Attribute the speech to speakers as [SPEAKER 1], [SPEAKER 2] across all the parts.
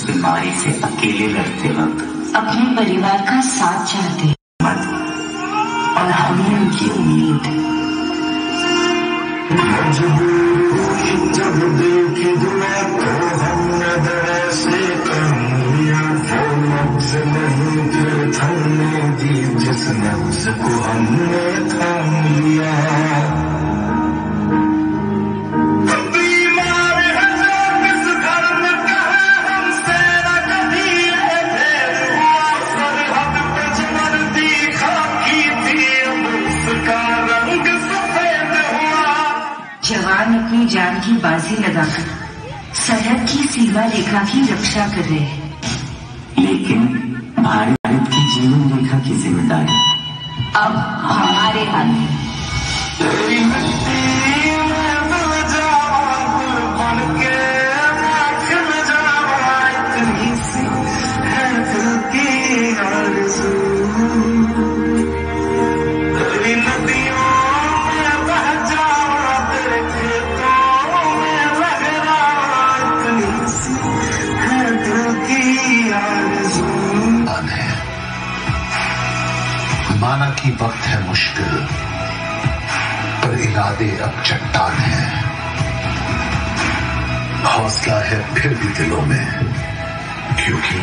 [SPEAKER 1] इस बीमारी से अकेले लड़ते वक्त
[SPEAKER 2] अपने परिवार का साथ चाहते हैं।
[SPEAKER 1] मत। और हमें उनकी उम्मीद।
[SPEAKER 3] जब देखी दुआ तो हमने दर से कमिया वो नब्ज नहीं फिर थमने दी जिस नब्ज को हमने थाम
[SPEAKER 2] अपनी जान की बाजी लगाकर सरहद की सीमा रेखा की रक्षा कर रहे हैं।
[SPEAKER 1] लेकिन भारत की जीवन रेखा की ज़िम्मेदारी।
[SPEAKER 2] अब हमारे हाथ में।
[SPEAKER 4] माना कि वक्त है मुश्किल, पर इरादे अब चट्टान है। हौसला है फिर भी दिलों में, क्योंकि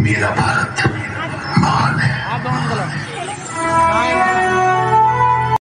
[SPEAKER 4] मेरा भारत महान